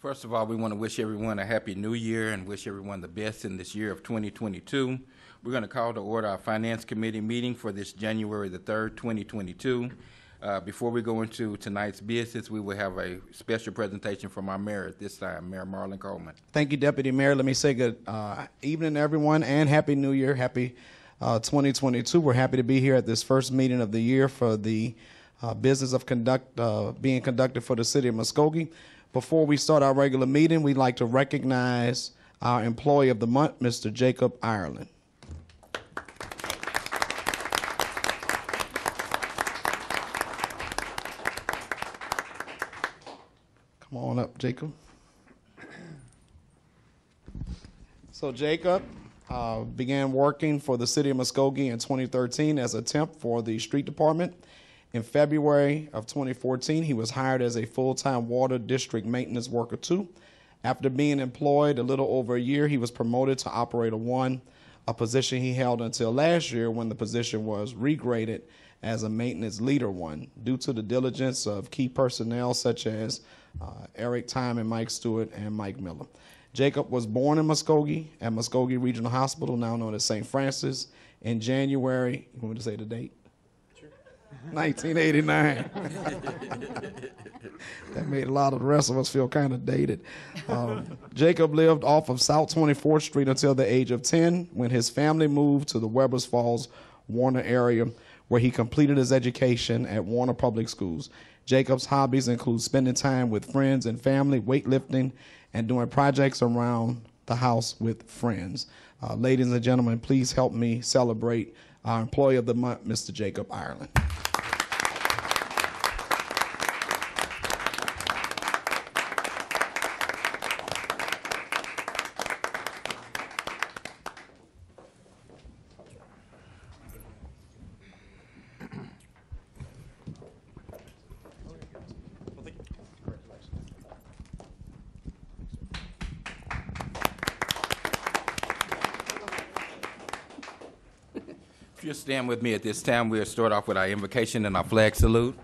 First of all, we want to wish everyone a happy new year and wish everyone the best in this year of 2022. We're going to call to order our Finance Committee meeting for this January the 3rd, 2022. Uh, Before we go into tonight's business, we will have a special presentation from our mayor at this time, Mayor Marlon Coleman. Thank you, Deputy Mayor. Let me say good uh, evening, everyone, and Happy New Year. Happy uh, 2022. We're happy to be here at this first meeting of the year for the uh, business of conduct uh, being conducted for the city of Muskogee. Before we start our regular meeting, we'd like to recognize our employee of the month, Mr. Jacob Ireland. Come on up, Jacob. So Jacob uh, began working for the city of Muskogee in 2013 as a temp for the street department. In February of 2014, he was hired as a full-time water district maintenance worker two. After being employed a little over a year, he was promoted to operator one, a position he held until last year when the position was regraded as a maintenance leader one due to the diligence of key personnel such as uh, Eric Time and Mike Stewart and Mike Miller. Jacob was born in Muskogee at Muskogee Regional Hospital, now known as St. Francis, in January. You want me to say the date? 1989. that made a lot of the rest of us feel kind of dated. Um, Jacob lived off of South 24th Street until the age of 10 when his family moved to the Webbers Falls, Warner area, where he completed his education at Warner Public Schools. Jacob's hobbies include spending time with friends and family, weightlifting, and doing projects around the house with friends. Uh, ladies and gentlemen, please help me celebrate our Employee of the Month, Mr. Jacob Ireland. If you'll stand with me at this time, we'll start off with our invocation and our flag salute.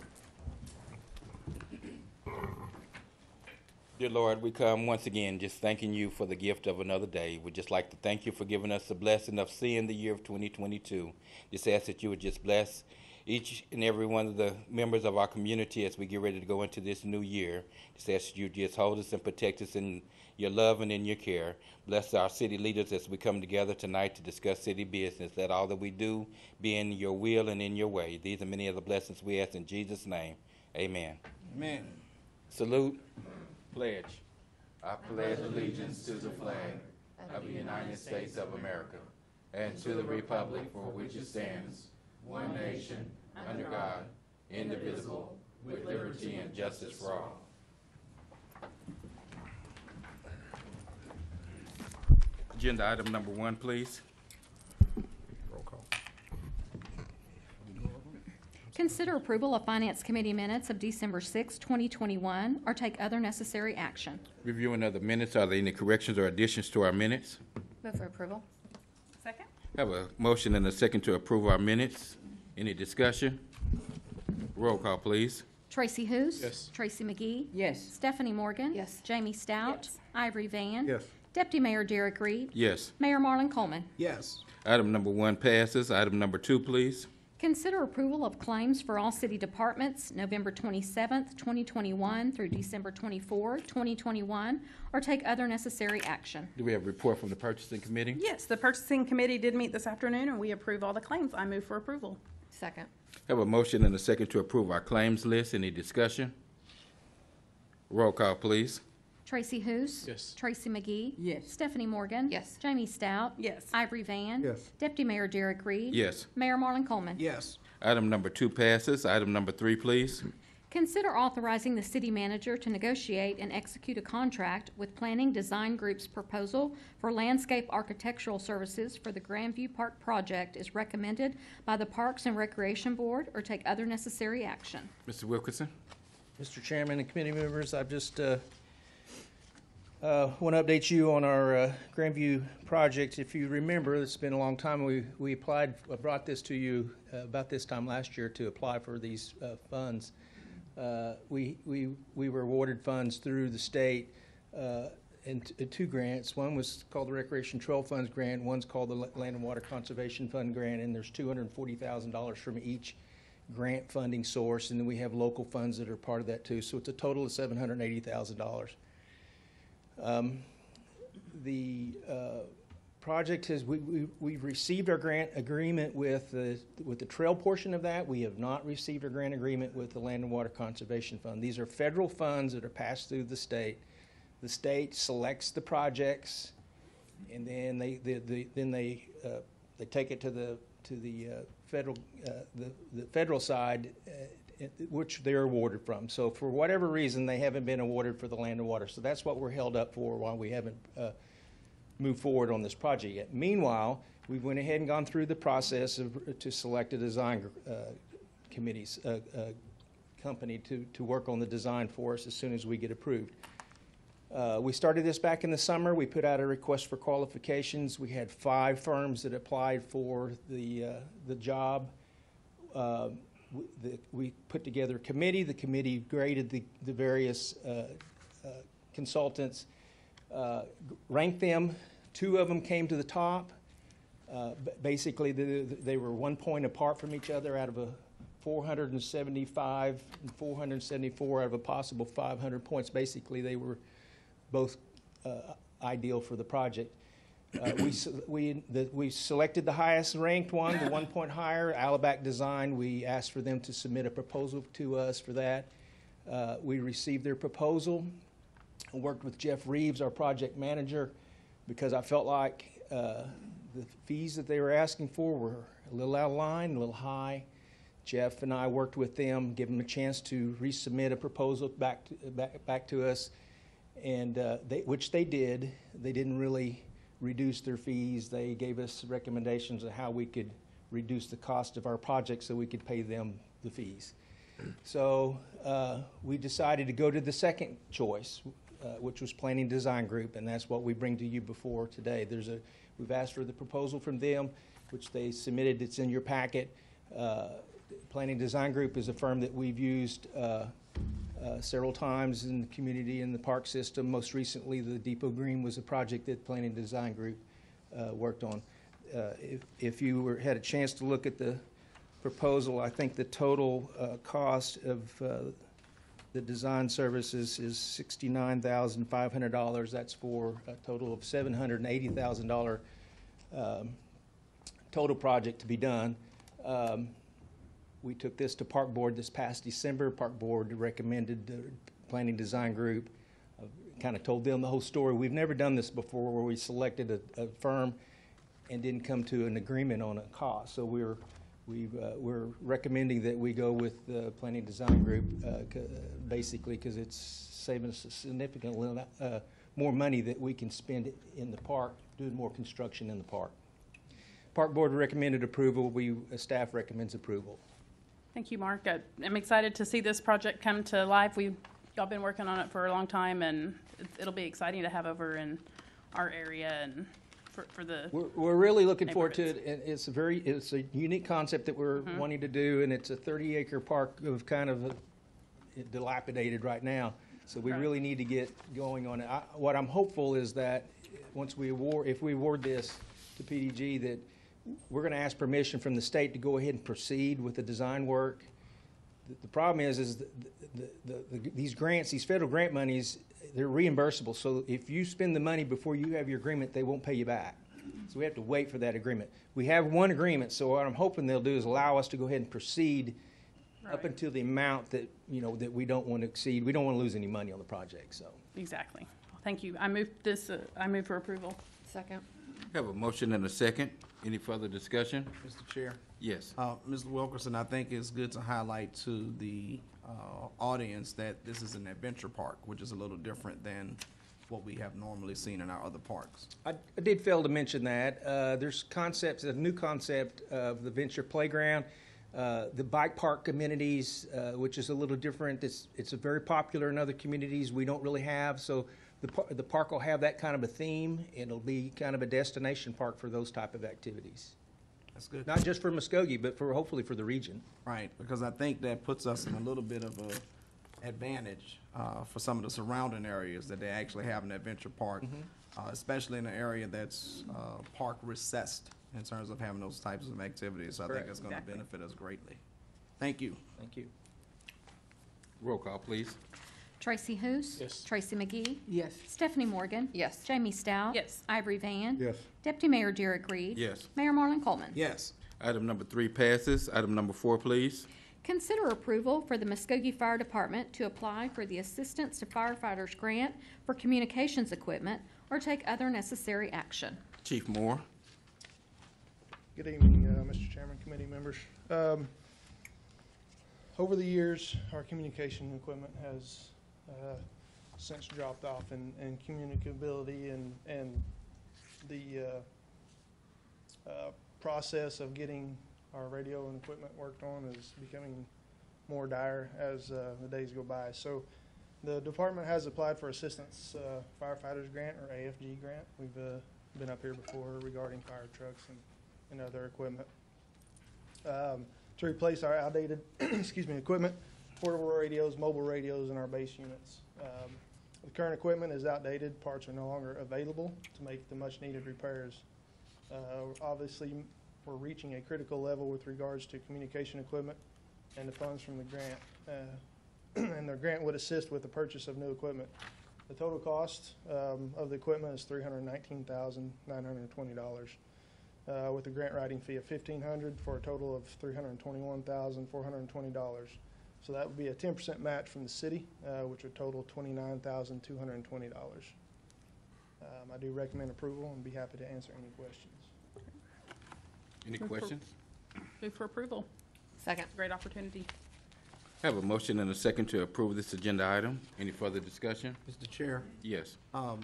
Dear Lord, we come once again just thanking you for the gift of another day. We'd just like to thank you for giving us the blessing of seeing the year of 2022. Just ask that you would just bless each and every one of the members of our community as we get ready to go into this new year. Just ask that you just hold us and protect us in your love and in your care. Bless our city leaders as we come together tonight to discuss city business. Let all that we do be in your will and in your way. These are many of the blessings we ask in Jesus' name. Amen. Amen. Salute. Pledge. I pledge allegiance to the flag of the United States of America and to the republic for which it stands, one nation, under God, indivisible, with liberty and justice for all. Agenda item number one, please. Roll call. Consider approval of Finance Committee minutes of December 6, 2021, or take other necessary action. Reviewing other minutes, are there any corrections or additions to our minutes? Move for approval. Second? Have a motion and a second to approve our minutes. Any discussion? Roll call, please. Tracy Hoos. Yes. Tracy McGee. Yes. Stephanie Morgan. Yes. Jamie Stout. Yes. Ivory Vann. Yes. Deputy Mayor Derek Reed. Yes. Mayor Marlon Coleman. Yes. Item number one passes. Item number two, please. Consider approval of claims for all city departments November 27th, 2021 through December 24, 2021, or take other necessary action. Do we have a report from the purchasing committee? Yes, the purchasing committee did meet this afternoon, and we approve all the claims. I move for approval. Second. Have a motion and a second to approve our claims list. Any discussion? Roll call, please. Tracy Hoos. Yes. Tracy McGee. Yes. Stephanie Morgan. Yes. Jamie Stout. Yes. Ivory Vann. Yes. Deputy Mayor Derek Reed. Yes. Mayor Marlon Coleman. Yes. Item number two passes. Item number three, please. Consider authorizing the city manager to negotiate and execute a contract with Planning Design Group's proposal for landscape architectural services for the Grandview Park project is recommended by the Parks and Recreation Board or take other necessary action. Mr. Wilkerson? Mr. Chairman and committee members, I've just uh, uh, want to update you on our uh, Grandview project. If you remember, it's been a long time. We we applied, I brought this to you uh, about this time last year to apply for these uh, funds. Uh, we we we were awarded funds through the state uh, uh, two grants. One was called the Recreation Trail Funds Grant, one's called the Land and Water Conservation Fund Grant, and there's $240,000 from each grant funding source, and then we have local funds that are part of that too. So it's a total of $780,000. Um, The uh, project has, we, we, we've received our grant agreement with the, with the trail portion of that. We have not received our grant agreement with the Land and Water Conservation Fund. These are federal funds that are passed through the state. The state selects the projects, and then they, they, they then they, uh, they take it to the, to the, uh, federal, uh, the, the federal side, uh, which they're awarded from. So for whatever reason, they haven't been awarded for the land and water. So that's what we're held up for while we haven't, uh, move forward on this project yet. Meanwhile, we went ahead and gone through the process of, to select a design uh, committees, uh, uh, company to, to work on the design for us as soon as we get approved. Uh, We started this back in the summer. We put out a request for qualifications. We had five firms that applied for the, uh, the job. Uh, the- We put together a committee. The committee graded the, the various uh, uh, consultants uh, ranked them. Two of them came to the top. Uh, Basically, the- the- they were one point apart from each other out of a 475 and 474 out of a possible 500 points. Basically, they were both uh, ideal for the project. Uh, We we the- we selected the highest ranked one, the one point higher, Alabac Design. We asked for them to submit a proposal to us for that. Uh, We received their proposal. Worked with Jeff Reeves, our project manager, because I felt like uh, the fees that they were asking for were a little out of line, a little high. Jeff and I worked with them, give them a chance to resubmit a proposal back to, back, back to us, and uh, they, which they did. They didn't really reduce their fees. They gave us recommendations of how we could reduce the cost of our project so we could pay them the fees. So uh, we decided to go to the second choice, uh, which was Planning Design Group, and that's what we bring to you before today. There's a, we've asked for the proposal from them, which they submitted. It's in your packet. Uh, Planning Design Group is a firm that we've used uh, several times in the community in the park system. Most recently, the Depot Green was a project that Planning Design Group uh, worked on. Uh, If if you were, had a chance to look at the proposal, I think the total uh, cost of the design services is $69,500. That's for a total of $780,000 um, total project to be done. Um, We took this to Park Board this past December. Park Board recommended the Planning Design Group, kind of told them the whole story. We've never done this before where we selected a, a firm and didn't come to an agreement on a cost. So we're, we've, uh, we're recommending that we go with the Planning Design Group, uh, basically because it's saving us a significant, uh, more money that we can spend in the park, doing more construction in the park. Park Board recommended approval. We, uh, staff recommends approval. Thank you, Mark. I- I'm excited to see this project come to life. We, y'all been working on it for a long time, and it- it'll be exciting to have over in our area and for, for the, We're, we're really looking forward to it, and it's a very, it's a unique concept that we're mm-hmm. wanting to do, and it's a thirty acre park of kind of uh, dilapidated right now. So we Right. really need to get going on it. I, what I'm hopeful is that, once we award, if we award this to PDG, that we're gonna ask permission from the state to go ahead and proceed with the design work. The- The problem is, is the, the, the, the- these grants, these federal grant monies, they're reimbursable. So if you spend the money before you have your agreement, they won't pay you back. So we have to wait for that agreement. We have one agreement, so what I'm hoping they'll do is allow us to go ahead and proceed up until the amount that, you know, that we don't want to exceed. We don't want to lose any money on the project, so. exactly. Thank you. I move this, uh, I move for approval. Second. Have a motion and a second. Any further discussion? Mr. Chair. Yes. Uh, Mr. Wilkerson, I think it's good to highlight to the, uh, audience that this is an adventure park, which is a little different than what we have normally seen in our other parks. I, I did fail to mention that. Uh, there's concepts, a new concept of the venture playground, uh, the bike park amenities, uh, which is a little different. It's, it's a very popular in other communities we don't really have. So the, par- the park will have that kind of a theme. And it'll be kind of a destination park for those type of activities. That's good. Not just for Muskogee, but for, hopefully for the region. Right, because I think that puts us in a little bit of a advantage uh, for some of the surrounding areas that they actually have in Adventure Park, uh, especially in an area that's uh, park recessed in terms of having those types of activities. So I think Correct. it's going to Exactly. benefit us greatly. Thank you. Thank you. Roll call, please. Tracy Hoos. Yes. Tracy McGee. Yes. Stephanie Morgan. Yes. Jamie Stout. Yes. Ivory Vann. Yes. Deputy Mayor Derek Reed. Yes. Mayor Marlon Coleman. Yes. Item number three passes. Item number four, please. Consider approval for the Muskogee Fire Department to apply for the Assistance to Firefighters Grant for communications equipment or take other necessary action. Chief Moore. Good evening, uh, Mr. Chairman, committee members. Um, Over the years, our communication equipment has uh, since dropped off in in communicability and, and the uh, uh, process of getting our radio and equipment worked on is becoming more dire as uh, the days go by. So the department has applied for Assistance uh, Firefighters Grant, or AFG grant. We've uh, been up here before regarding fire trucks and and other equipment. Um, to replace our outdated, excuse me, equipment, portable radios, mobile radios in our base units. Um, the current equipment is outdated. Parts are no longer available to make the much needed repairs. Uh, obviously, we're reaching a critical level with regards to communication equipment and the funds from the grant. Uh, and the grant would assist with the purchase of new equipment. The total cost um, of the equipment is $319,920. Uh, with a grant writing fee of 1500 for a total of $321,420. So that would be a ten percent match from the city, uh, which would total twenty-nine thousand, two hundred and twenty dollars. Um, I do recommend approval and be happy to answer any questions. Any Move for- questions? Move for approval. Second. Great opportunity. I Have a motion and a second to approve this agenda item. Any further discussion? Mr. Chair, Yes. um,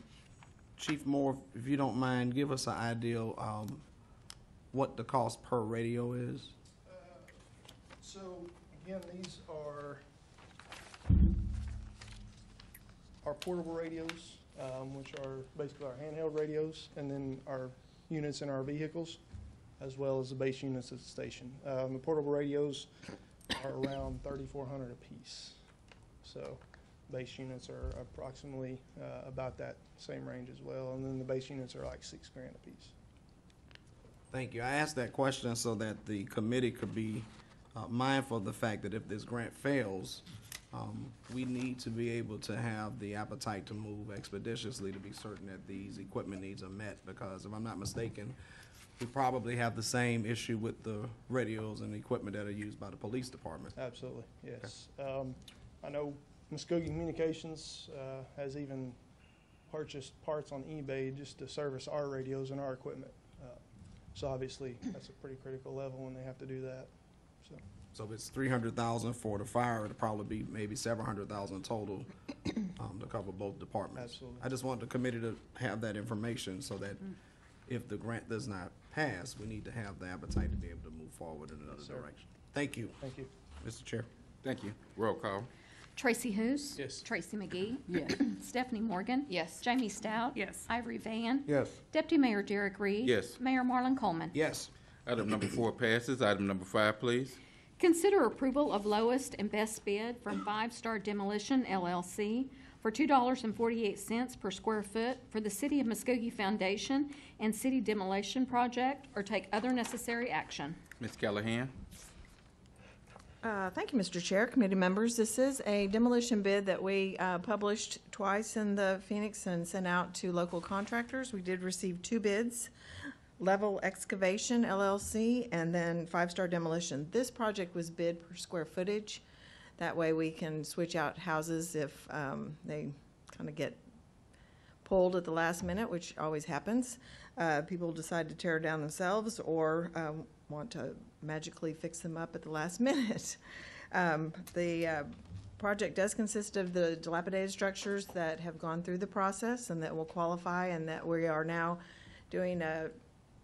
Chief Moore, if you don't mind, give us an idea um, what the cost per radio is. So, again, these are our portable radios, um, which are basically our handheld radios, and then our units in our vehicles, as well as the base units at the station. Um, the portable radios are around thirty-four hundred apiece. So, base units are approximately, uh, about that same range as well, and then the base units are like six grand apiece. Thank you. I asked that question so that the committee could be uh, mindful of the fact that if this grant fails, um, we need to be able to have the appetite to move expeditiously to be certain that these equipment needs are met. Because if I'm not mistaken, we probably have the same issue with the radios and equipment that are used by the police department. Absolutely, yes. Um, I know Muskogee Communications, uh, has even purchased parts on eBay just to service our radios and our equipment. Uh, So obviously, that's a pretty critical level when they have to do that, so. So if it's three hundred thousand for the fire, it'll probably be maybe seven hundred thousand total um, to cover both departments. Absolutely. I just want the committee to have that information so that if the grant does not pass, we need to have the appetite to be able to move forward in another Yes, sir. direction. Thank you, Thank you. Mr. Chair. Thank you. Roll call. Tracy Hoos. Yes. Tracy McGee. Yes. Stephanie Morgan. Yes. Jamie Stout. Yes. Ivory Vann. Yes. Deputy Mayor Derek Reed. Yes. Mayor Marlon Coleman. Yes, Item number four passes. Item number five, please. Consider approval of lowest and best bid from Five Star Demolition LLC for two dollars and forty-eight cents per square foot for the City of Muskogee Foundation and City Demolition Project, or take other necessary action. Ms. Callahan? Uh, Thank you, Mr. Chair, committee members. This is a demolition bid that we uh, published twice in the Phoenix and sent out to local contractors. We did receive two bids, Level Excavation LLC and then Five Star Demolition. This project was bid per square footage. That way we can switch out houses if um, they kind of get pulled at the last minute, which always happens. Uh, people decide to tear down themselves or um, want to magically fix them up at the last minute. Um, the uh, project does consist of the dilapidated structures that have gone through the process and that will qualify, and that we are now doing a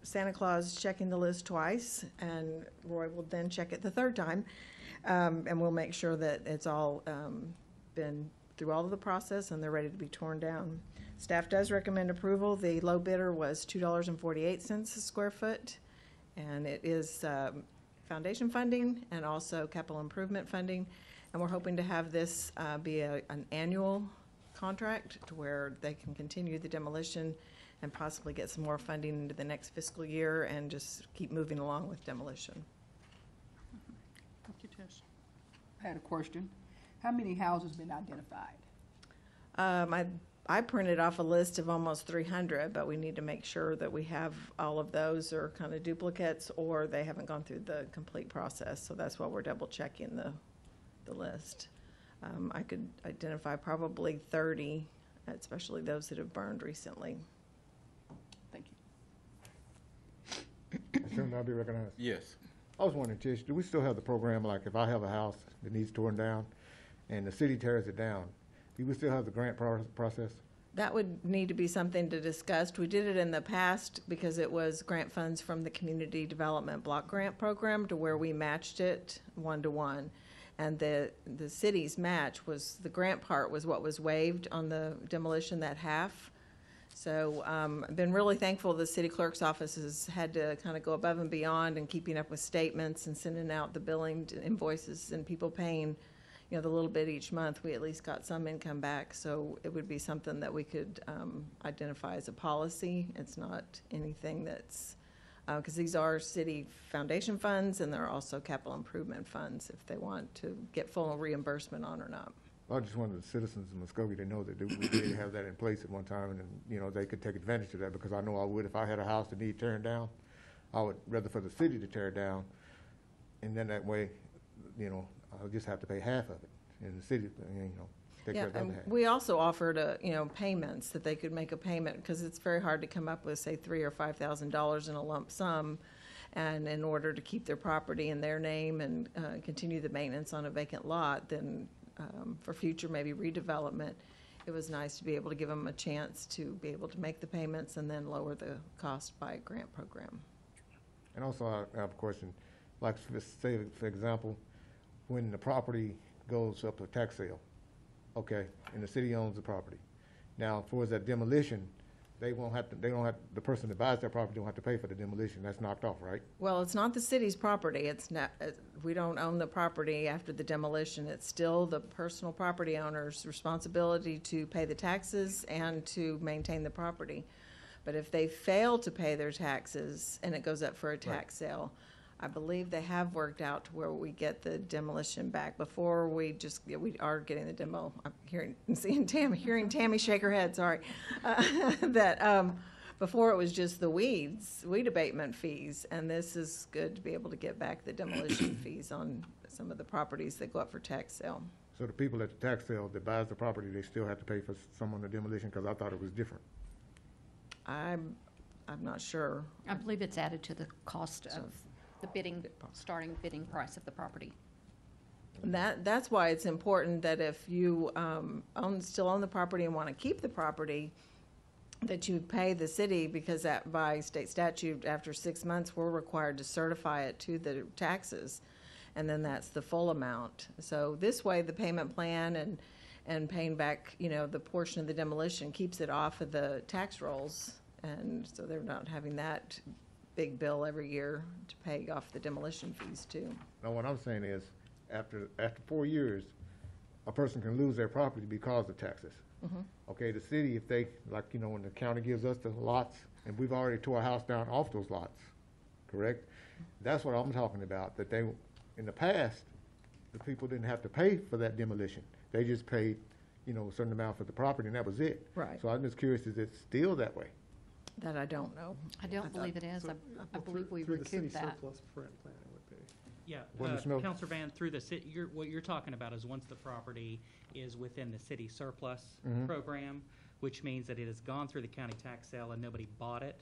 Santa Claus checking the list twice, and Roy will then check it the third time. Um, and we'll make sure that it's all um, been through all of the process and they're ready to be torn down. Staff does recommend approval. The low bidder was two dollars and forty-eight cents a square foot, and it is um, foundation funding and also capital improvement funding. And we're hoping to have this uh, be a- an annual contract to where they can continue the demolition and possibly get some more funding into the next fiscal year and just keep moving along with demolition. Thank you, Tish. I had a question. How many houses have been identified? Um, I, I printed off a list of almost three hundred, but we need to make sure that we have all of those are kind of duplicates or they haven't gone through the complete process. So that's why we're double checking the, the list. Um, I could identify probably thirty, especially those that have burned recently. Thank you. Shouldn't I be recognized? Yes. I was wondering, Tish, do we still have the program, like if I have a house that needs torn down and the city tears it down, do we still have the grant pro- process? That would need to be something to discuss. We did it in the past because it was grant funds from the Community Development Block Grant Program to where we matched it one to one. And the, the city's match was, the grant part was what was waived on the demolition, that half. So, um, I've been really thankful the city clerk's office has had to kind of go above and beyond and keeping up with statements and sending out the billing invoices and people paying you know, the little bit each month, we at least got some income back. So it would be something that we could um, identify as a policy. It's not anything that's, because these are city foundation funds and they're also capital improvement funds if they want to get full reimbursement on or not. I just wanted the citizens of Muskogee to know that we did have that in place at one time, and, you know, they could take advantage of that, because I know I would if I had a house that needed tearing down. I would rather for the city to tear it down, and then that way, you know, I'll just have to pay half of it, and the city, you know, take Yeah, of the other and half. we also offered a, you know, payments that they could make a payment, because it's very hard to come up with, say, three or five thousand dollars in a lump sum. And in order to keep their property in their name and, uh, continue the maintenance on a vacant lot, then, um, for future maybe redevelopment, it was nice to be able to give them a chance to be able to make the payments and then lower the cost by a grant program. And also, I have a question, like, for- say, for example, when the property goes up for tax sale, okay, and the city owns the property. Now, for that demolition, they won't have to, they don't have, the person that buys that property don't have to pay for the demolition, that's knocked off, right? Well, it's not the city's property. It's not, uh, we don't own the property after the demolition. It's still the personal property owner's responsibility to pay the taxes and to maintain the property. But if they fail to pay their taxes and it goes up for a tax sale, I believe they have worked out to where we get the demolition back. Before we just, yeah, we are getting the demo, I'm hearing, seeing Tammy, hearing Tammy shake her head, sorry. Uh, That, um, before it was just the weeds, weed abatement fees, and this is good to be able to get back the demolition fees on some of the properties that go up for tax sale. So the people at the tax sale that buys the property, they still have to pay for some on the demolition, because I thought it was different. I'm, I'm not sure. I believe it's added to the cost of the bidding, starting bidding price of the property. That, that's why it's important that if you um, own, still own the property and want to keep the property, that you pay the city, because that, by state statute, after six months, we're required to certify it to the taxes, and then that's the full amount. So this way, the payment plan and, and paying back, you know, the portion of the demolition keeps it off of the tax rolls, and so they're not having that big bill every year to pay off the demolition fees, too. Now, what I'm saying is, after, after four years, a person can lose their property because of taxes. Mm-hmm. Okay, the city, if they, like, you know, when the county gives us the lots, and we've already tore a house down off those lots, correct? That's what I'm talking about, that they, in the past, the people didn't have to pay for that demolition. They just paid, you know, a certain amount for the property, and that was it. Right. So I'm just curious, is it still that way? That I don't know. I don't believe it is. I, I believe we Through the city that. surplus rent plan, it would be. Yeah, Well, uh, Ms. Mil- Counselor Vann, through the city, you're, what you're talking about is once the property is within the city surplus Mhm. program, which means that it has gone through the county tax sale and nobody bought it,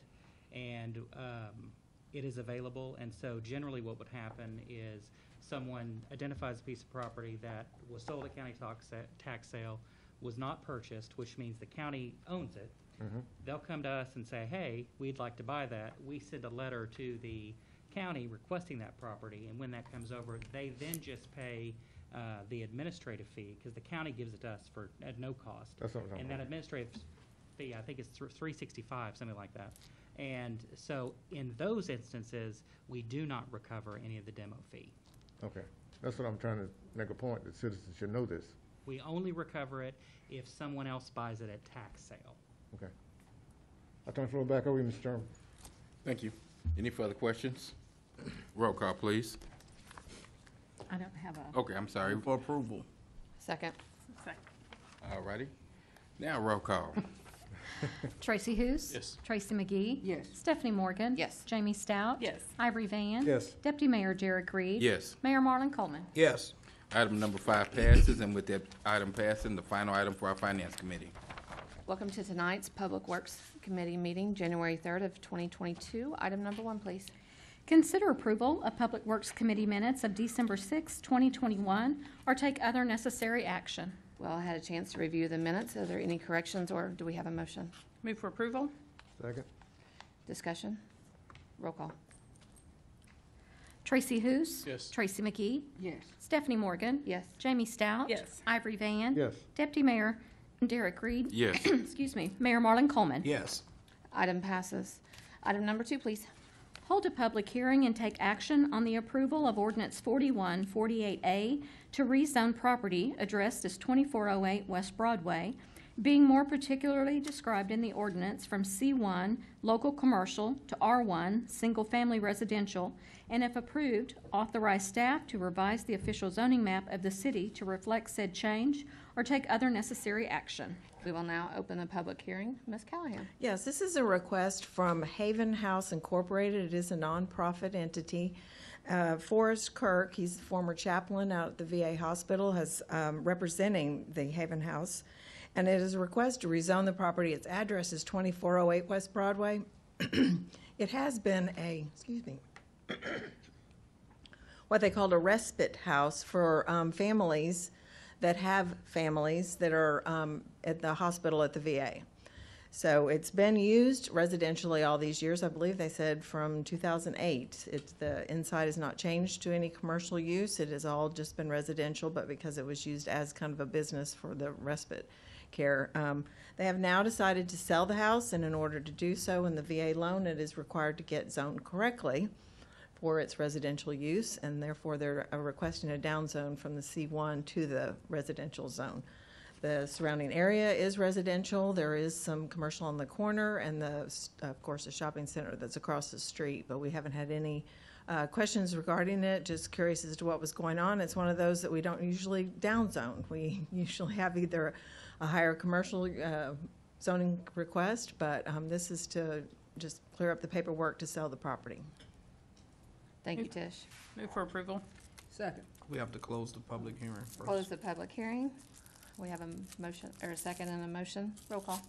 and, um, it is available, and so generally what would happen is someone identifies a piece of property that was sold at county tax, sa- tax sale, was not purchased, which means the county owns it, Mhm. they'll come to us and say, hey, we'd like to buy that. We send a letter to the county requesting that property, and when that comes over, they then just pay uh, the administrative fee, because the county gives it to us for, at no cost. That's what I'm talking And that about. administrative fee, I think it's three sixty-five, something like that. And so in those instances, we do not recover any of the demo fee. Okay. That's what I'm trying to make a point, that citizens should know this. We only recover it if someone else buys it at tax sale. Okay. I'll turn the floor back over to you, Mr. Chairman. Thank you. Any further questions? Roll call, please. I don't have a, Okay, I'm sorry. For approval. Second. Second. All righty. Now, roll call. Tracy Hoos. Yes. Tracy McGee. Yes. Stephanie Morgan. Yes. Jamie Stout. Yes. Ivory Vann. Yes. Deputy Mayor Derek Reed. Yes. Mayor Marlon Coleman. Yes. Item number five passes, and with that item passing, the final item for our Finance Committee. Welcome to tonight's Public Works Committee meeting, January 3rd of 2022. Item number one, please. Consider approval of Public Works Committee minutes of December 6, 2021, or take other necessary action. Well, I had a chance to review the minutes. Are there any corrections, or do we have a motion? Move for approval? Second? Discussion? Roll call. Tracy Hoos. Yes. Tracy McGee. Yes. Stephanie Morgan. Yes. Jamie Stout. Yes. Ivory Vann. Yes. Deputy Mayor Derek Reed. Yes. Excuse me, Mayor Marlon Coleman. Yes. Item passes. Item number two, please. Hold a public hearing and take action on the approval of ordinance 4148A to rezone property addressed as 2408 West Broadway, being more particularly described in the ordinance from C1 Local Commercial to R1 Single Family Residential, and if approved, authorize staff to revise the official zoning map of the city to reflect said change or take other necessary action. We will now open the public hearing. Ms. Callahan? Yes, this is a request from Haven House Incorporated. It is a nonprofit entity. Uh, Forrest Kirk, he's the former chaplain out at the VA hospital, has um, representing the Haven House, and it is a request to rezone the property. Its address is 2408 West Broadway. it has been a excuse me what they called a respite house for um, families that have families that are um, at the hospital at the VA. So it's been used residentially all these years. I believe they said from 2008. It's the inside has not changed to any commercial use. It has all just been residential, but because it was used as kind of a business for the respite care, um, they have now decided to sell the house. And in order to do so, in the VA loan, it is required to get zoned correctly for its residential use, and therefore they're uh, requesting a downzone from the C1 to the residential zone. The surrounding area is residential. There is some commercial on the corner, and the, of course, the shopping center that's across the street. But we haven't had any uh, questions regarding it. Just curious as to what was going on. It's one of those that we don't usually downzone. We usually have either a higher commercial uh, zoning request, but um, this is to just clear up the paperwork to sell the property. Thank you, Tish. Move for approval? Second. We have to close the public hearing first. Close the public hearing. We have a motion, or a second and a motion. Roll call.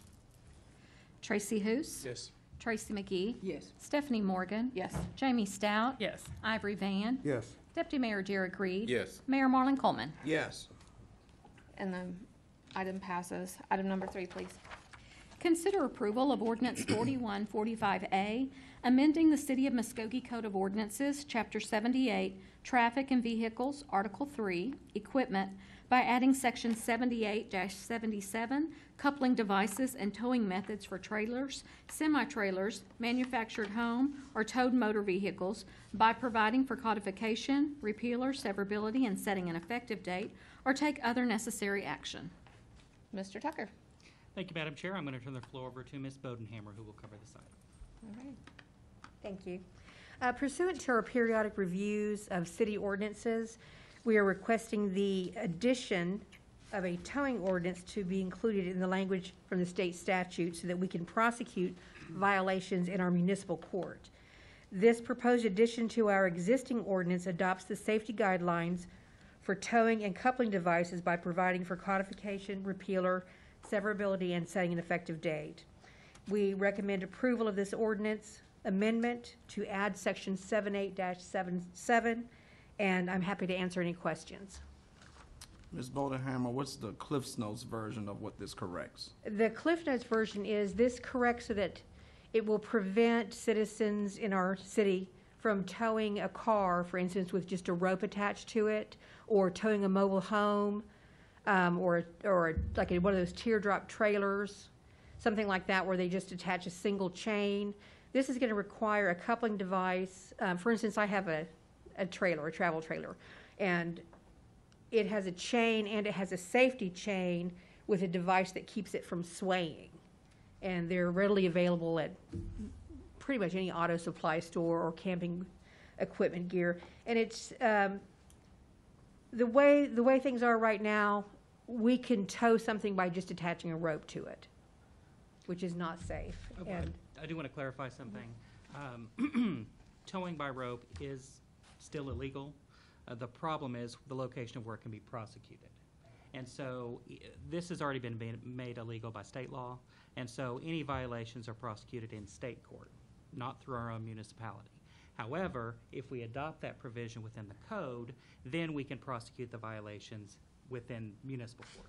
Tracy Hoos. Yes. Tracy McGee. Yes. Stephanie Morgan. Yes. Jamie Stout. Yes. Ivory Vann. Yes. Deputy Mayor Derek Reed. Yes. Mayor Marlon Coleman. Yes. And the item passes. Item number three, please. Consider approval of ordinance 4145A, amending the City of Muskogee Code of Ordinances, Chapter 78, Traffic and Vehicles, Article 3, Equipment, by adding Section 78-77, coupling devices and towing methods for trailers, semi-trailers, manufactured home, or towed motor vehicles, by providing for codification, repealer, severability, and setting an effective date, or take other necessary action. Mr. Tucker? Thank you, Madam Chair. I'm going to turn the floor over to Ms. Bodenhammer, who will cover this item. All right. Thank you. Uh, Pursuant to our periodic reviews of city ordinances, we are requesting the addition of a towing ordinance to be included in the language from the state statute so that we can prosecute violations in our municipal court. This proposed addition to our existing ordinance adopts the safety guidelines for towing and coupling devices by providing for codification, repealer, severability, and setting an effective date. We recommend approval of this ordinance amendment to add section 78-77, and I'm happy to answer any questions. Ms. Bodenhammer, what's the Cliff's Notes version of what this corrects? The Cliff Notes version is this corrects so that it will prevent citizens in our city from towing a car, for instance, with just a rope attached to it, or towing a mobile home, um, or, or like one of those teardrop trailers, something like that, where they just attach a single chain. This is going to require a coupling device. Um, for instance, I have a, a trailer, a travel trailer, And it has a chain and it has a safety chain with a device that keeps it from swaying. And they're readily available at pretty much any auto supply store or camping equipment gear. And it's, um, the way, the way things are right now, we can tow something by just attaching a rope to it, which is not safe. Oh, And I do want to clarify something. Um, Towing by rope is still illegal. Uh, The problem is the location of where it can be prosecuted. And so i- this has already been been made illegal by state law, and so any violations are prosecuted in state court, not through our own municipality. However, if we adopt that provision within the code, then we can prosecute the violations within municipal court.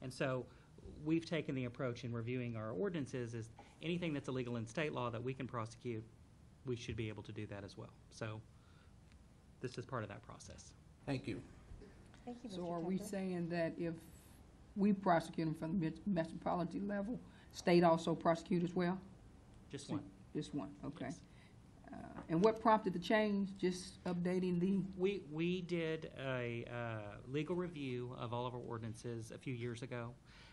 And so we've taken the approach in reviewing our ordinances is anything that's illegal in state law that we can prosecute, we should be able to do that as well. So this is part of that process. Thank you. Thank you, Mr. So Mr. are we Tucker. saying that if we prosecute them from the met- metropolitan level, state also prosecute as well? Just one. Just one, okay. Yes. And what prompted the change? Just updating the, We, we did a uh, legal review of all of our ordinances a few years ago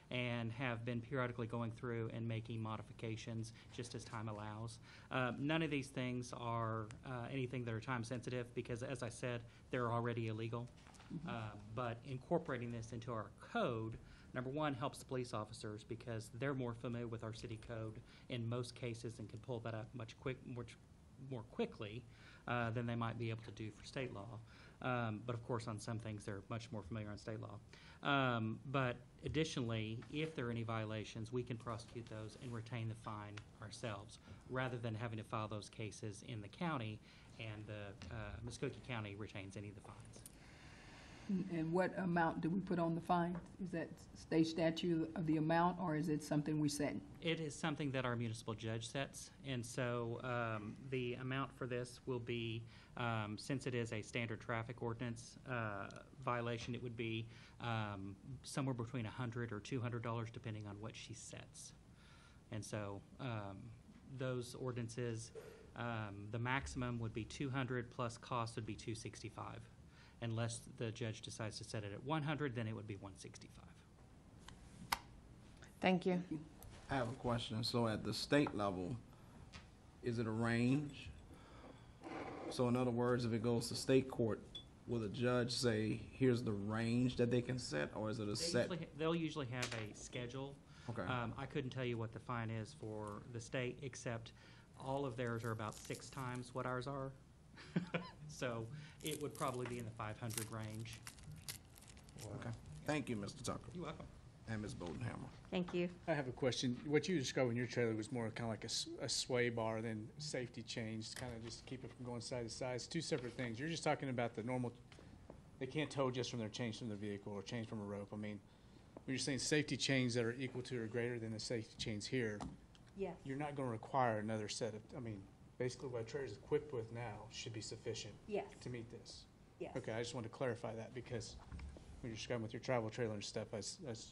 and have been periodically going through and making modifications just as time allows. Uh, None of these things are uh, anything that are time sensitive because, as I said, they're already illegal. Uh, But incorporating this into our code, number one, helps the police officers because they're more familiar with our city code in most cases and can pull that up much quick, much more quickly uh, than they might be able to do for state law. Um, But of course, on some things, they're much more familiar on state law. Um, But additionally, if there are any violations, we can prosecute those and retain the fine ourselves, rather than having to file those cases in the county, and the uh, Muskogee County retains any of the fines. And what amount do we put on the fine? Is that state statute of the amount, or is it something we set? It is something that our municipal judge sets, and so um, the amount for this will be, um, since it is a standard traffic ordinance uh, violation, it would be um, somewhere between a hundred or two hundred dollars, depending on what she sets. And so um, those ordinances, um, the maximum would be two hundred plus cost would be two sixty-five. Unless the judge decides to set it at one hundred, then it would be one sixty-five. Thank you. I have a question. So at the state level, is it a range? So in other words, if it goes to state court, will the judge say, here's the range that they can set, or is it a They set? usually, they'll usually have a schedule. Okay. Um, I couldn't tell you what the fine is for the state, except all of theirs are about six times what ours are. So it would probably be in the five hundred range. Okay. Thank you, Mr. Tucker, You're welcome. and Ms. Bodenhammer. Thank you. I have a question. What you described in your trailer was more kind of like a, s- a sway bar than safety chains, kind of just to keep it from going side to side. It's two separate things. You're just talking about the normal, they can't tow just from their chains from their vehicle or chains from a rope. I mean, when you're saying safety chains that are equal to or greater than the safety chains here, Yes. you're not going to require another set of, I mean, basically what a trailer is equipped with now should be sufficient Yes. to meet this. Yes. Okay, I just wanted to clarify that because when you're describing with your travel trailer and stuff, I, s- I s-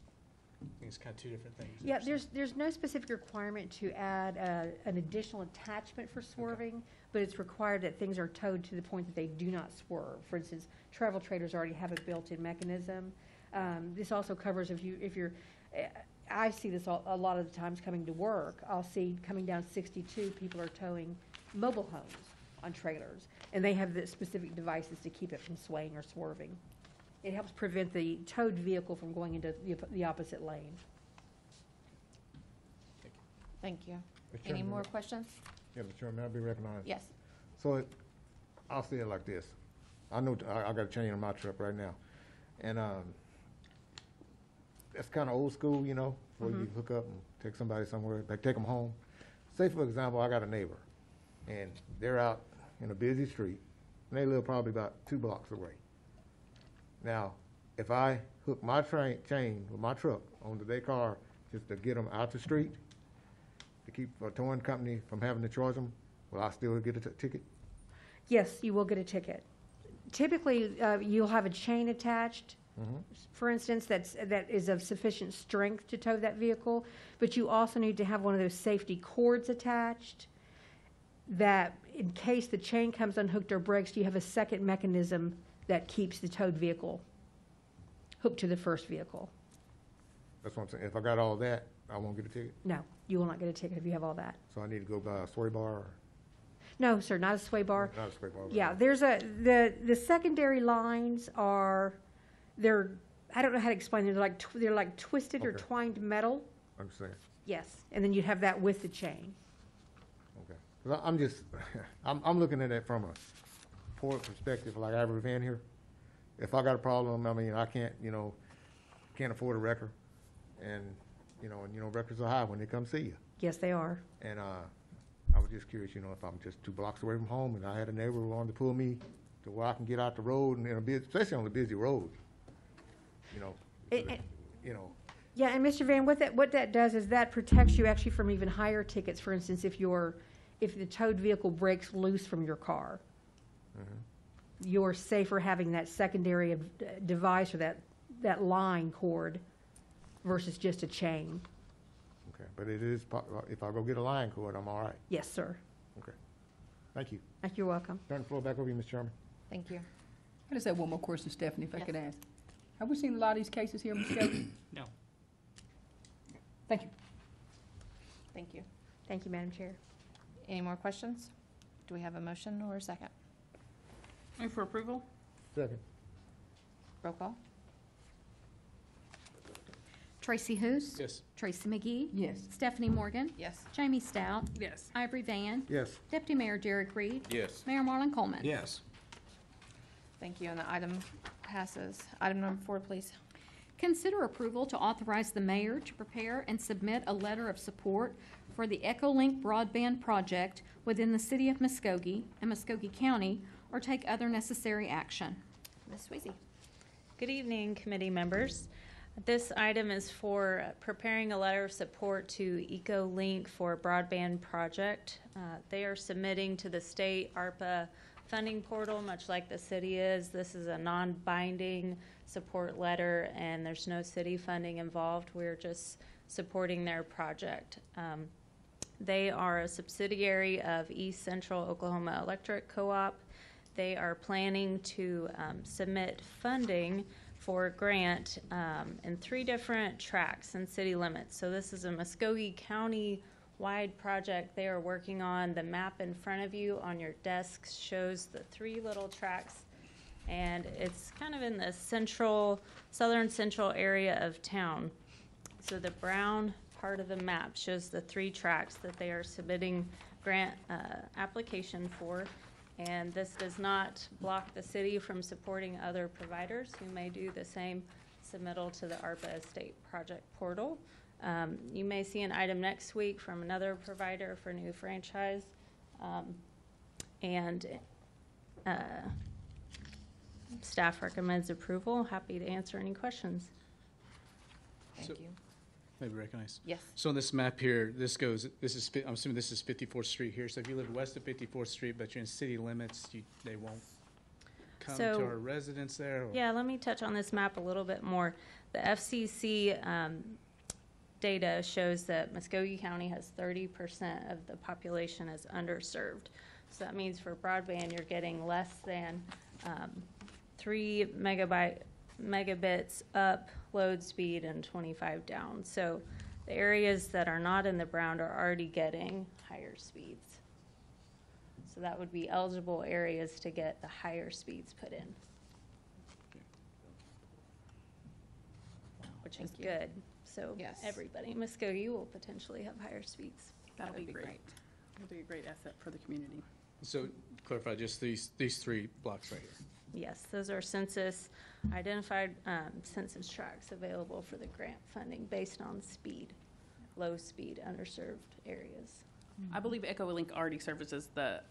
I think it's kind of two different things. Yeah, there's, there's no specific requirement to add uh, an additional attachment for swerving, but it's required that things are towed to the point that they do not swerve. For instance, travel trailers already have a built-in mechanism. Um, This also covers if you, if you're, eh, I see this a a lot of the times coming to work. I'll see coming down 62, people are towing mobile homes on trailers, and they have the specific devices to keep it from swaying or swerving. It helps prevent the towed vehicle from going into the the opposite lane. Thank you. Mr. Any Chairman, more questions? Yeah, Mr. Chairman, I'll be recognized. Yes. So it, I'll say it like this. I know, I, I got a chain on my truck right now. And, um, that's kind of old school, you know, where you hook up and take somebody somewhere, like take them home. Say, for example, I got a neighbor and they're out in a busy street and they live probably about two blocks away. Now, if I hook my train, chain with my truck onto their car just to get them out the street, to keep a towing company from having to charge them, will I still get a t- ticket? Yes, you will get a ticket. Typically, uh, you'll have a chain attached, for instance, that's, that is of sufficient strength to tow that vehicle, but you also need to have one of those safety cords attached that in case the chain comes unhooked or breaks, you have a second mechanism that keeps the towed vehicle hooked to the first vehicle. That's what I'm saying. If I got all that, I won't get a ticket. No, you will not get a ticket if you have all that. So I need to go buy a sway bar or, No, sir, not a sway bar. not a sway bar. but- Yeah, there's a, the, the secondary lines are, they're, I don't know how to explain, them. they're like, tw- they're like twisted or Okay. twined metal. I'm saying, Yes, and then you'd have that with the chain. Okay. 'Cause I- I'm just, I'm, I'm looking at it from a poor perspective, like I average van here. If I got a problem, I mean, I can't, you know, can't afford a wrecker. And, you know, and, you know, records are high when they come see you. Yes, they are. And, uh, I was just curious, you know, if I'm just two blocks away from home and I had a neighbor who wanted to pull me to where I can get out the road and a especially on a busy road, you know, It- it- you know, Yeah, and Mr. Vann, what that, what that does is that protects you actually from even higher tickets, for instance, if your, if the towed vehicle breaks loose from your car. You're safer having that secondary of- uh, device or that, that line cord versus just a chain. okay. But it is, po- if I go get a line cord, I'm all right. Yes, sir. Okay. Thank you. Thank You're welcome. Turn the floor back over to you, Mr. Chairman. Thank you. I just have one more question, Stephanie, if I Yes. could ask. Have we seen a lot of these cases here in Muskogee? No. Thank you. Thank you. Thank you, Madam Chair. Any more questions? Do we have a motion or a second? Move for approval? Second. Roll call? Tracy Hoos. Yes. Tracy McGee. Yes. Stephanie Morgan. Yes. Jamie Stout. Yes. Ivory Vann. Yes. Deputy Mayor Derek Reed. Yes. Mayor Marlon Coleman. Yes. Thank you, and the item passes. Item number four, please. Consider approval to authorize the mayor to prepare and submit a letter of support for the Echolink broadband project within the city of Muskogee and Muskogee County, or take other necessary action. Ms. Sweezy? Good evening, committee members. This item is for preparing a letter of support to EcoLink for a broadband project. Uh, They are submitting to the state ARPA funding portal, much like the city is. This is a non-binding support letter, and there's no city funding involved. We're just supporting their project. Um, They are a subsidiary of East Central Oklahoma Electric Co-op. They are planning to um, submit funding for a grant um, in three different tracts and city limits. So this is a Muskogee County-wide project they are working on. The map in front of you on your desk shows the three little tracts and it's kind of in the central, southern central area of town. So the brown part of the map shows the three tracts that they are submitting grant uh, application for. And this does not block the city from supporting other providers who may do the same submittal to the ARPA Estate Project Portal. Um, You may see an item next week from another provider for new franchise. Um, And uh, staff recommends approval. Happy to answer any questions. Thank So- you. Maybe recognize. Yes. So on this map here, this goes, this is, I'm assuming this is 54th Street here. So if you live west of 54th Street, but you're in city limits, you, they won't come to our residence there? or- Yeah, let me touch on this map a little bit more. The FCC um, data shows that Muskogee County has thirty percent of the population is underserved. So that means for broadband, you're getting less than um, three megabyte, megabits up load speed and twenty-five down. So the areas that are not in the brown are already getting higher speeds. So that would be eligible areas to get the higher speeds put in. Which is Thank you. good. So Yes. everybody in Muskogee will potentially have higher speeds. That'll be would be great. It'll be a great asset for the community. So clarify, just these, these three blocks right here. Yes, those are census, identified um, census tracts available for the grant funding based on speed, low speed, underserved areas. I believe EchoLink already services the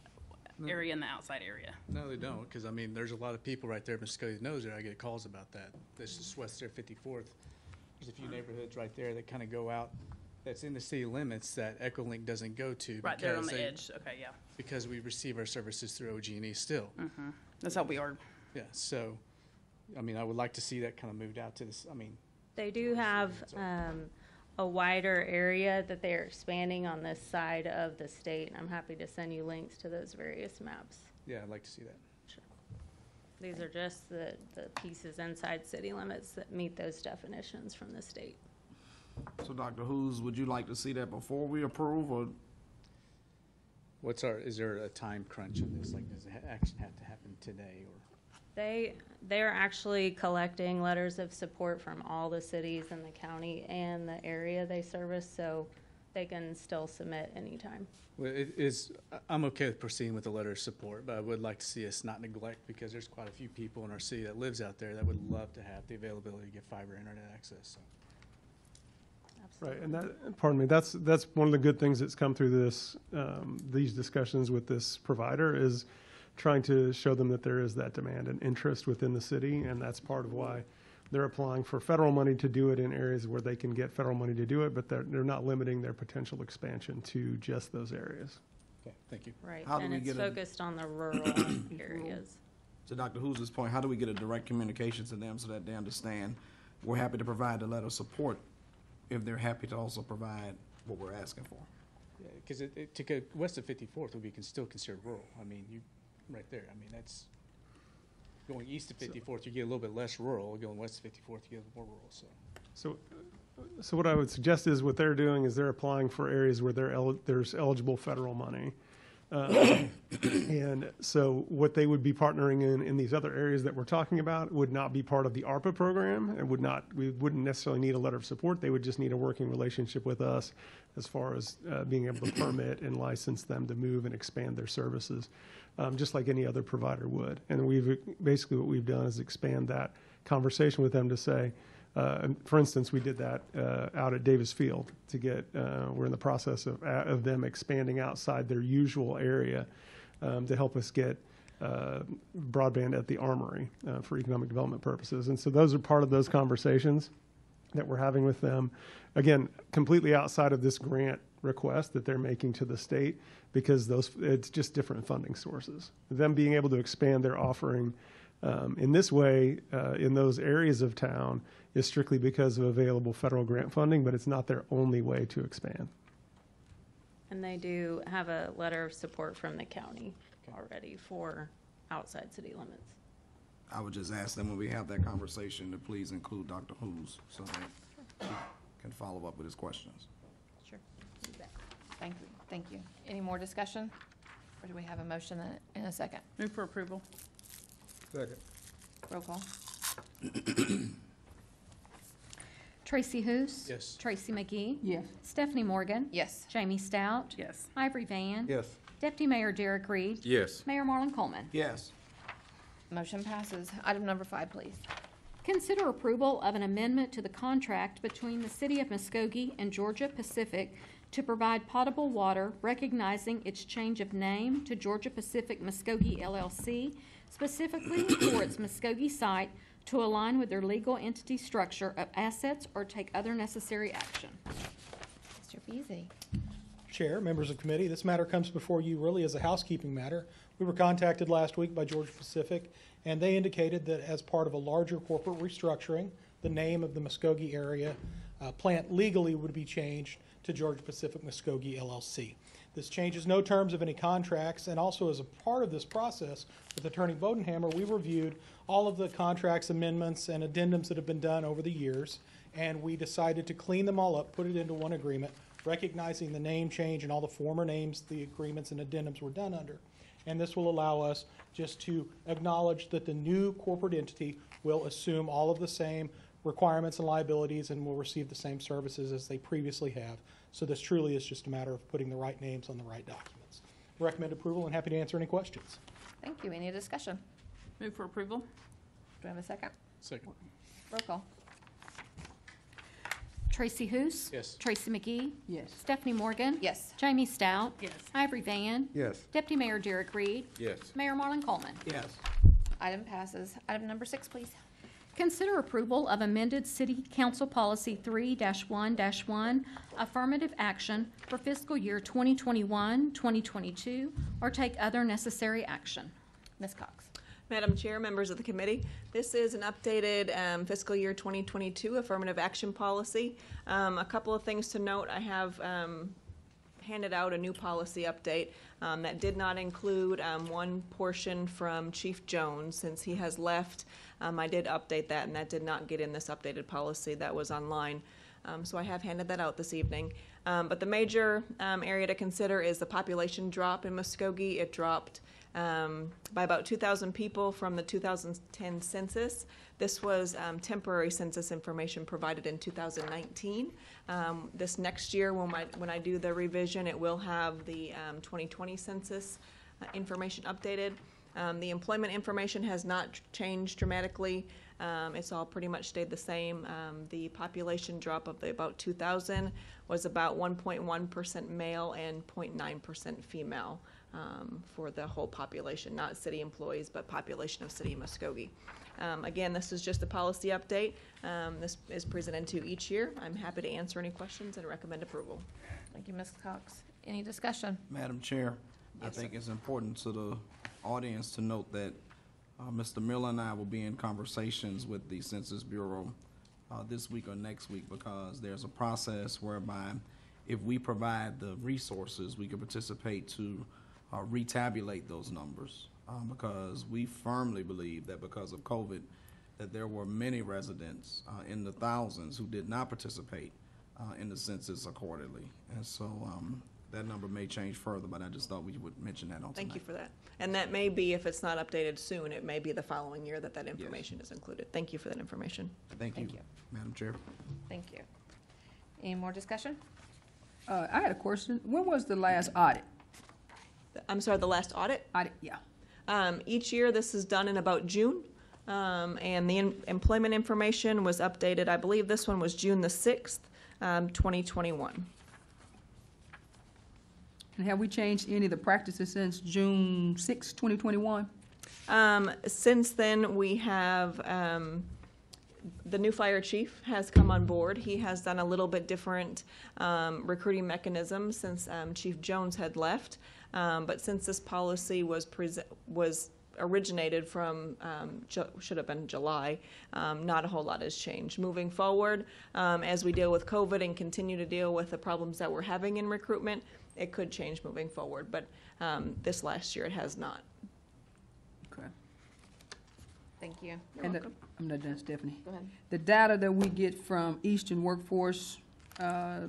area and the outside area. No, they don't, because I mean, there's a lot of people right there in Muskogee knows there. I get calls about that. This is west there, 54th. There's a few neighborhoods right there that kind of go out, that's in the city limits that Echolink doesn't go to. Right there on because the they- edge. Okay, yeah. Because we receive our services through OG&E still. hmm That's how we are. Yeah, so, I mean, I would like to see that kind of moved out to this, I mean, They do have um, a wider area that they are expanding on this side of the state. and I'm happy to send you links to those various maps. yeah, I'd like to see that. Sure. These are just the, the pieces inside city limits that meet those definitions from the state. So Dr. Hoos, would you like to see that before we approve, or What's our, is there a time crunch on this? Like, does it ha- action have to happen today or? They, they're actually collecting letters of support from all the cities in the county and the area they service, so they can still submit anytime. Well, it is, I- I'm okay with proceeding with the letter of support, but I would like to see us not neglect because there's quite a few people in our city that lives out there that would love to have the availability to get fiber internet access, so. Right, and that, pardon me, that's, that's one of the good things that's come through this, um, these discussions with this provider is trying to show them that there is that demand and interest within the city, and that's part of why they're applying for federal money to do it in areas where they can get federal money to do it, but they're, they're not limiting their potential expansion to just those areas. Okay, thank you. Right, How do and we it's get a- focused on the rural areas. to Dr. Hoos' point, how do we get a direct communication to them so that they understand we're happy to provide the letter of support if they're happy to also provide what we're asking for? Because it, it, to go west of Fifty-fourth would be con- still considered rural. I mean, you, right there, I mean, that's, going east of Fifty-fourth, you get a little bit less rural. Going west of Fifty-fourth, you get more rural, so. So, so what I would suggest is what they're doing is they're applying for areas where there el- there's eligible federal money. And so what they would be partnering in in these other areas that we're talking about would not be part of the ARPA program and would not we wouldn't necessarily need a letter of support. They would just need a working relationship with us as far as uh, being able to permit and license them to move and expand their services, um, just like any other provider would. And we've basically what we've done is expand that conversation with them to say. Uh, for instance, we did that uh, out at Davis Field to get. Uh, we're in the process of uh, of them expanding outside their usual area um, to help us get uh, broadband at the Armory uh, for economic development purposes. And so those are part of those conversations that we're having with them. Again, completely outside of this grant request that they're making to the state because those it's just different funding sources. Them being able to expand their offering um, in this way uh, in those areas of town is strictly because of available federal grant funding, but it's not their only way to expand. And they do have a letter of support from the county already for outside city limits. I would just ask them when we have that conversation to please include Dr. Hoos so that he can follow up with his questions. Sure. Thank you, thank you. Any more discussion? Or do we have a motion and- and a second? Move for approval. Second. Roll call. Tracy Hoos. Yes. Tracy McGee. Yes. Stephanie Morgan. Yes. Jamie Stout. Yes. Ivory Vann. Yes. Deputy Mayor Derek Reed. Yes. Mayor Marlon Coleman. Yes. Motion passes. Item number five, please. Consider approval of an amendment to the contract between the City of Muskogee and Georgia Pacific to provide potable water, recognizing its change of name to Georgia Pacific Muskogee LLC, specifically for its Muskogee site to align with their legal entity structure of assets or take other necessary action. Mr. Beasy. Chair, members of committee, this matter comes before you really as a housekeeping matter. We were contacted last week by Georgia Pacific, and they indicated that as part of a larger corporate restructuring, the name of the Muskogee area uh, plant legally would be changed to Georgia Pacific Muskogee LLC. This changes no terms of any contracts, and also as a part of this process with Attorney Bodenhammer, we reviewed all of the contracts, amendments, and addendums that have been done over the years, and we decided to clean them all up, put it into one agreement, recognizing the name change and all the former names the agreements and addendums were done under. And this will allow us just to acknowledge that the new corporate entity will assume all of the same requirements and liabilities and will receive the same services as they previously have. So this truly is just a matter of putting the right names on the right documents. Recommend approval and happy to answer any questions. Thank you. Any discussion? Move for approval. Do I have a second? Second. Roll call. Tracy Hoos. Yes. Tracy McGee. Yes. Stephanie Morgan. Yes. Jamie Stout. Yes. Ivory Vann. Yes. Deputy Mayor Derek Reed. Yes. Mayor Marlon Coleman. Yes. Item passes. Item number six, please. Consider approval of amended City Council Policy 3-1-1, affirmative action for fiscal year 2021-2022, or take other necessary action. Ms. Cox. Madam Chair, members of the committee, this is an updated um, fiscal year 2022 affirmative action policy. Um, A couple of things to note, I have um, handed out a new policy update um, that did not include um, one portion from Chief Jones. Since he has left, um, I did update that, and that did not get in this updated policy that was online. Um, So I have handed that out this evening. Um, But the major um, area to consider is the population drop in Muskogee. It dropped by about 2,000 people from the 2010 census. This was um, temporary census information provided in 2019. Um, This next year, when I, when I do the revision, it will have the um, 2020 census uh, information updated. Um, The employment information has not changed dramatically. Um, It's all pretty much stayed the same. Um, The population drop of the about 2,000 was about 1.1% male and 0.9% female um, for the whole population, not city employees, but population of City of Muskogee. Um, Again, this is just a policy update. Um, This is presented to each year. I'm happy to answer any questions and recommend approval. Thank you, Ms. Cox. Any discussion? Madam Chair, I Yes, think it's important to the audience to note that uh, Mr. Miller and I will be in conversations with the Census Bureau uh, this week or next week because there's a process whereby if we provide the resources, we can participate to uh, retabulate those numbers. Um, Because we firmly believe that because of COVID, that there were many residents uh, in the thousands who did not participate uh, in the census accordingly. And so um, that number may change further, but I just thought we would mention that on tonight. Thank you for that. And that may be, if it's not updated soon, it may be the following year that that information is included. Thank you for that information. Thank you, Thank you. Madam Chair. Thank you. Any more discussion? Uh, I had a question. When was the last audit? I'm sorry, the last audit? Audit, yeah. Um, each year, this is done in about June. Um, and the em- employment information was updated, I believe this one was June the sixth, um, twenty twenty-one. And have we changed any of the practices since June sixth, twenty twenty-one? Um, since then, we have, um, the new fire chief has come on board. He has done a little bit different, um, recruiting mechanism since, um, Chief Jones had left. Um, but since this policy was was originated from, um, should have been July, um, not a whole lot has changed. Moving forward, um, as we deal with COVID and continue to deal with the problems that we're having in recruitment, it could change moving forward, but, this last year it has not. Okay. Thank you. And the- I'm not done, Stephanie. Go ahead. The data that we get from Eastern Workforce, uh,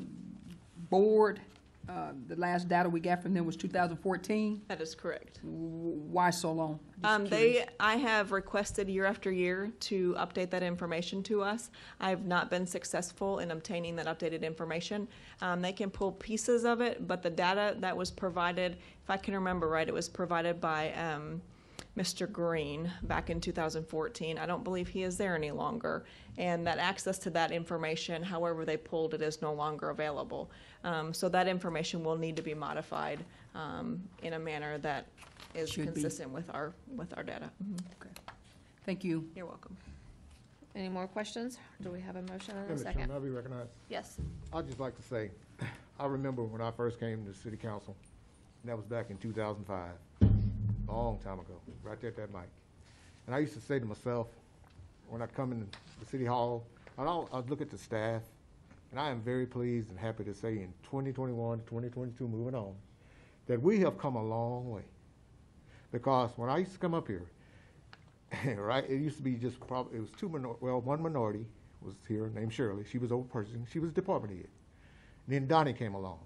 Board, uh, the last data we got from them was two thousand fourteen. That is correct. Why so long? Just Um, curious. they, I have requested year after year to update that information to us. I've not been successful in obtaining that updated information. Um, they can pull pieces of it, but the data that was provided, if I can remember right, it was provided by, um, Mr. Green back in 2014. I don't believe he is there any longer. And that access to that information, however they pulled it, is no longer available. Um, so that information will need to be modified, um, in a manner that is Should be. consistent with our, with our data. Mhm. Thank you. You're welcome. Any more questions? Do we have a motion and a Madam second? Chairman, I'll be recognized. Yes. I'd just like to say, I remember when I first came to the city council, and that was back in two thousand five, a long time ago, right there at that mic. And I used to say to myself, when I'd come in the city hall, I'd, all, I'd look at the staff, and I am very pleased and happy to say in 2021, 2022, moving on, that we have come a long way. Because when I used to come up here, right, it used to be just probably, it was two minor, well, one minority was here named Shirley. She was old person. She was department head. And then Donnie came along.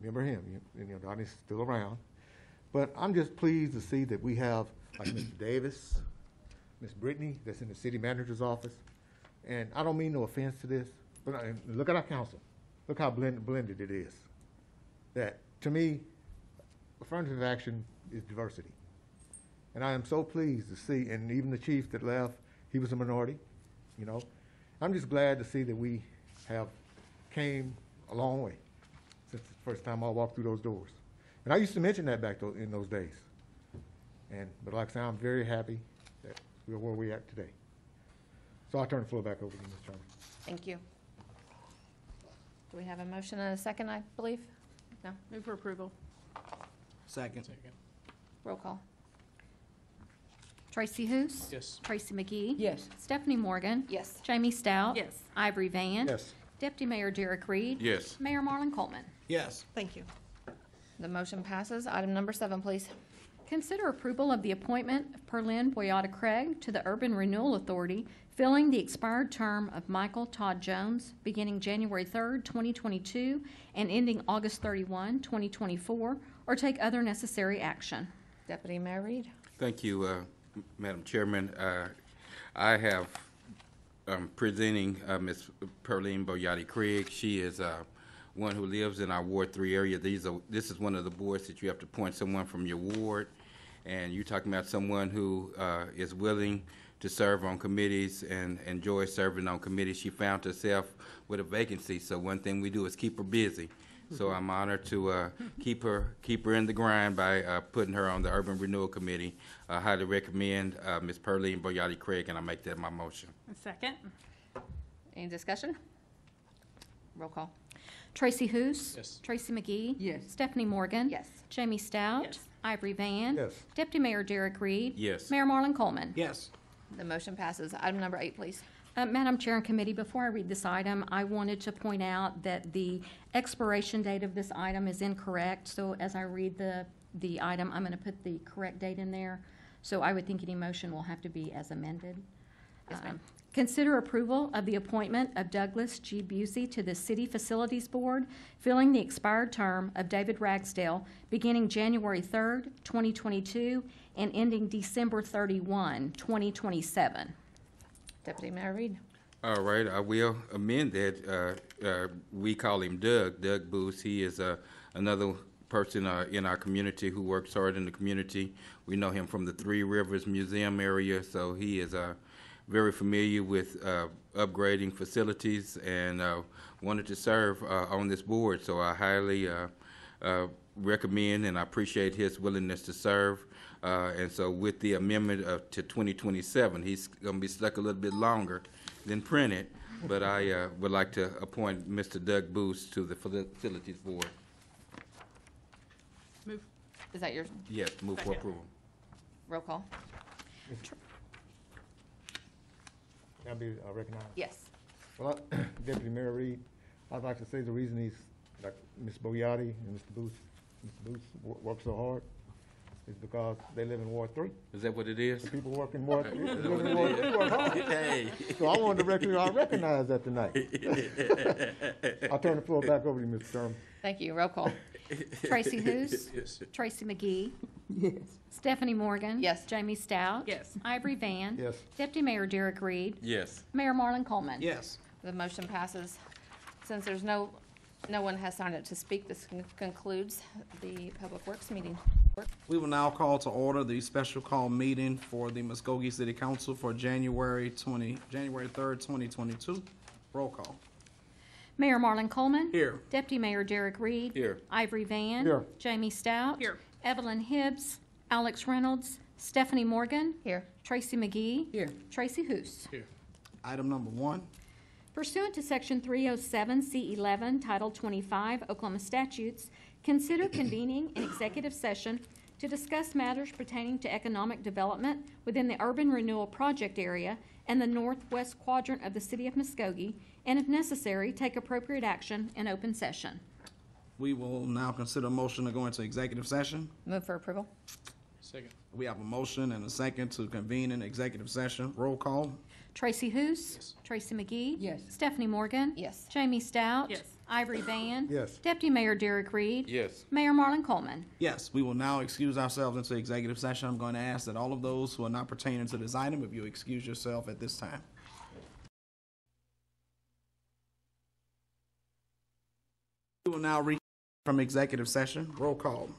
Remember him? You, you know, Donnie's still around. But I'm just pleased to see that we have like Mr. Davis, Miss Brittany, that's in the city manager's office. And I don't mean no offense to this, but I, look at our council. Look how blended, blended it is. That to me, affirmative action is diversity. And I am so pleased to see, and even the chief that left, he was a minority, you know. I'm just glad to see that we have came a long way since the first time I walked through those doors. And I used to mention that back tho- in those days. And, but like I say, I'm very happy that we're where we're at today. So I'll turn the floor back over to you, Ms. Chairman. Thank you. Do we have a motion and a second, I believe? No? Move for approval. Second. Roll call. Tracy Hoos. Yes. Tracy McGee. Yes. Stephanie Morgan. Yes. Jamie Stout. Yes. Ivory Vann. Yes. Deputy Mayor Derek Reed. Yes. Mayor Marlon Coleman. Yes. Thank you. The motion passes. Item number seven, please. Consider approval of the appointment of Perlin Boyata Craig to the Urban Renewal Authority, filling the expired term of Michael Todd Jones, beginning January 3rd, 2022, and ending August 31, 2024, or take other necessary action. Deputy Mayor Reed. Thank you, uh, Madam Chairman. Uh, I have um, presenting uh, Ms. Perlene Boyati Craig. She is uh, one who lives in our Ward Three area. These are, this is one of the boards that you have to appoint someone from your ward. And you're talking about someone who uh, is willing to serve on committees and enjoys serving on committees. She found herself with a vacancy, so one thing we do is keep her busy. So I'm honored to uh, keep her keep her in the grind by uh, putting her on the Urban Renewal Committee. I highly recommend uh, Ms. Perlene Boyati Craig, and I make that my motion. Second? Any discussion? Roll call. Tracy Hoos. Yes. Tracy McGee. Yes. Stephanie Morgan. Yes. Jamie Stout. Yes. Ivory Vann. Yes. Deputy Mayor Derek Reed. Yes. Mayor Marlon Coleman. Yes. The motion passes. Item number eight, please. Uh, Madam Chair and Committee, before I read this item, I wanted to point out that the expiration date of this item is incorrect. So as I read the, the item, I'm going to put the correct date in there. So I would think any motion will have to be as amended. Yes, ma'am. Um, Consider approval of the appointment of Douglas G. Busey to the City Facilities Board, filling the expired term of David Ragsdale, beginning January 3rd, 2022, and ending December 31, 2027. Deputy Mayor Reed. All right, I will amend that. Uh, uh, we call him Doug, Doug Booth. He is uh, another person uh, in our community who works hard in the community. We know him from the Three Rivers Museum area, so he is uh, very familiar with uh, upgrading facilities and uh, wanted to serve uh, on this board. So I highly uh, uh, recommend and I appreciate his willingness to serve. Uh, and so with the amendment of, to 2027, he's going to be stuck a little bit longer than printed. But I uh, would like to appoint Mr. Doug Booth to the Facilities Board. Move. Is that yours? Yes, move for approval. Roll call. Can I be uh, recognized? Yes. Well, I- Deputy Mayor Reed, I'd like to say the reason he's, like, Ms. Boyati and Mr. Booth, Mr. Booth wo- work so hard is because they live in Ward Three. Is that what it is? The people work in Ward Three, live in Ward it Three work hard. is? Hey. So I wanted to recognize, I recognize that tonight. I'll turn the floor back over to you, Mr. Chairman. Thank you. Roll call. Tracy Hoos. Tracy McGee. Yes. Stephanie Morgan. Yes. Jamie Stout. Yes. Ivory Vann. Yes. Deputy Mayor Derek Reed. Yes. Mayor Marlon Coleman. Yes. The motion passes. Since there's no, no one has signed up to speak, this con- concludes the Public Works meeting. We will now call to order the special call meeting for the Muskogee City Council for January 20, January 3rd, 2022. Roll call. Mayor Marlon Coleman. Here. Deputy Mayor Derek Reed. Here. Ivory Vann. Here. Jamie Stout. Here. Evelyn Hibbs. Alex Reynolds. Stephanie Morgan. Here. Tracy McGee. Here. Tracy Hoos. Item number one. Pursuant to Section 307C11, Title 25 Oklahoma statutes, consider convening an executive session to discuss matters pertaining to economic development within the urban renewal project area and the northwest quadrant of the city of Muskogee, and if necessary, take appropriate action in open session. We will now consider a motion to go into executive session. Move for approval. Second. We have a motion and a second to convene an executive session. Roll call. Tracy Hoos. Tracy McGee. Yes. Stephanie Morgan. Yes. Jamie Stout. Yes. Ivory Vann. Yes. Deputy Mayor Derek Reed. Yes. Mayor Marlon Coleman. Yes, we will now excuse ourselves into executive session. I'm going to ask that all of those who are not pertaining to this item, if you excuse yourself at this time. We will now read from executive session. Roll call.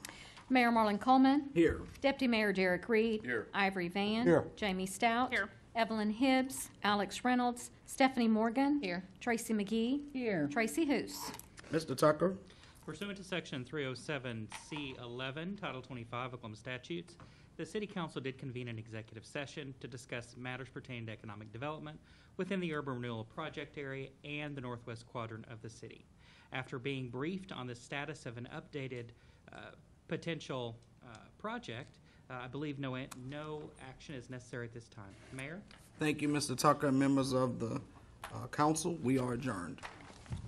Mayor Marlon Coleman. Here. Deputy Mayor Derek Reed. Here. Ivory Vann. Here. Jamie Stout. Here. Evelyn Hibbs. Alex Reynolds. Stephanie Morgan. Here. Tracy McGee. Here. Tracy Hoos. Mr. Tucker. Pursuant to Section 307C11, Title 25 Oklahoma statutes, the City Council did convene an executive session to discuss matters pertaining to economic development within the urban renewal project area and the northwest quadrant of the city. After being briefed on the status of an updated uh, potential uh, project, uh, I believe no, no action is necessary at this time. Mayor? Thank you, Mr. Tucker, members of the uh, council. We are adjourned.